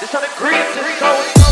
This other grief is so.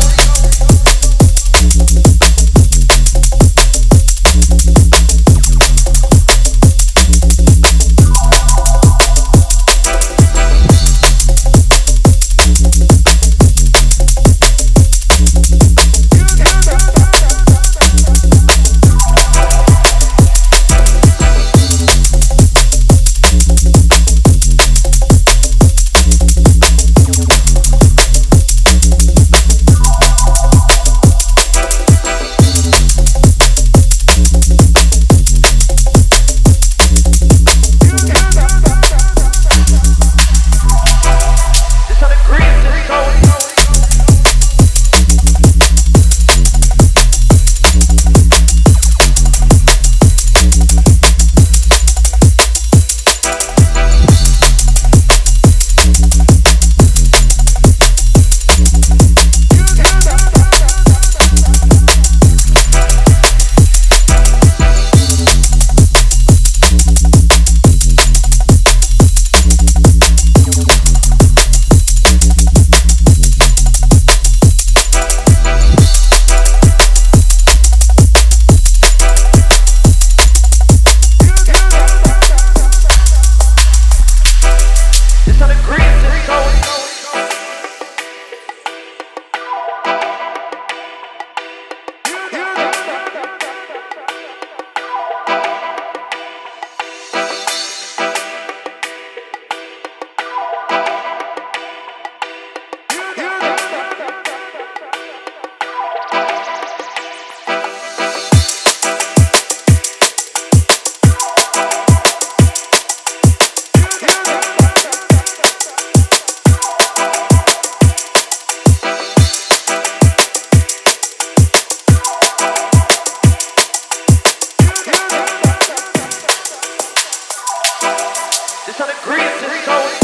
This is the greatest.